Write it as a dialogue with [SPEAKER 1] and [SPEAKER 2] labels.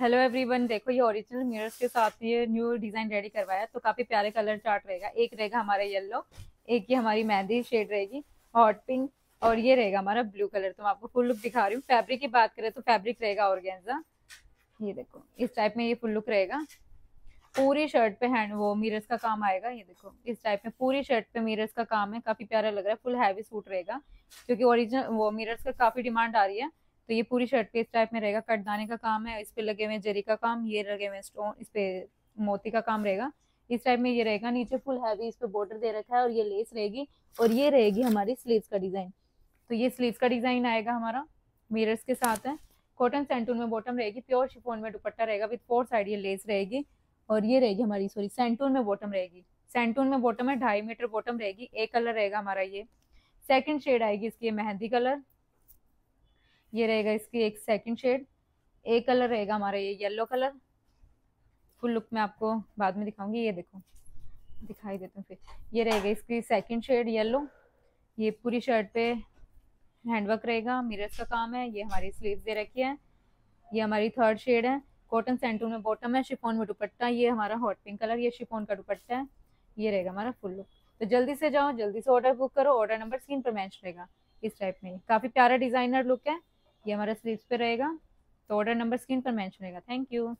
[SPEAKER 1] Hello everyone देखो ये original mirrors के साथ ये न्यू डिज़ाइन रेडी करवाया तो काफ़ी प्यारे कलर चार्ट रहेगा। एक रहेगा हमारा येलो एक ये हमारी मेहंदी शेड रहेगी हॉट पिंक और ये रहेगा हमारा ब्लू कलर तो मैं आपको फुल लुक दिखा रही हूँ। फैब्रिक की बात करें तो फैब्रिक रहेगा ऑर्गेन्जा ये देखो, इस टाइप में ये फुल लुक रहेगा। पूरी शर्ट पे हैंड वो मिरर्स का काम आएगा। ये देखो, इस टाइप में पूरी शर्ट पे मिरर्स का काम है। काफ़ी प्यारा लग रहा है। फुल हैवी सूट रहेगा, क्योंकि ओरिजिनल वो मिरर्स का काफ़ी डिमांड आ रही है। तो ये पूरी शर्ट पे इस टाइप में रहेगा। कटदाने का काम है, इस पे लगे हुए जरी का काम, ये लगे हुए स्टोन, इस पे मोती का काम रहेगा। इस टाइप में ये रहेगा, नीचे फुल हैवी इस पे बॉर्डर दे रखा है और ये लेस रहेगी और ये रहेगी हमारी स्लीव्स का डिज़ाइन। तो ये स्लीव्स का डिज़ाइन आएगा हमारा मिरर्स के साथ है। कॉटन सेंटून में बॉटम रहेगी प्योर शिफोन में दुपट्टा रहेगा विद फोर साइड ये लेस रहेगी और ये रहेगी हमारी सॉरी सेंटून में बॉटम रहेगी। सेंटून में बॉटम है, ढाई मीटर बॉटम रहेगी, एक कलर रहेगा हमारा ये। सेकंड शेड आएगी इसकी मेहंदी कलर ये रहेगा इसकी एक सेकंड शेड एक कलर रहेगा हमारा ये येलो कलर फुल लुक में आपको बाद में दिखाऊँगी, ये देखो। दिखाई देते हैं फिर। ये रहेगा इसकी सेकंड शेड येलो ये पूरी शर्ट पे हैंडवर्क रहेगा मिरर्स का काम है, ये हमारी स्लीव दे रखी है। ये हमारी थर्ड शेड है। कॉटन सेंटू में बॉटम है शिफोन में दुपट्टा, ये हमारा हॉट पिंक कलर ये शिफोन का दुपट्टा है। ये रहेगा हमारा फुल लुक तो जल्दी से जाओ, जल्दी से ऑर्डर बुक करो ऑर्डर नंबर स्क्रीन पर मैच रहेगा इस टाइप में। काफ़ी प्यारा डिज़ाइनर लुक है। ये हमारा स्लीव्स पे रहेगा। तो ऑर्डर नंबर स्क्रीन पर मैंशन रहेगा थैंक यू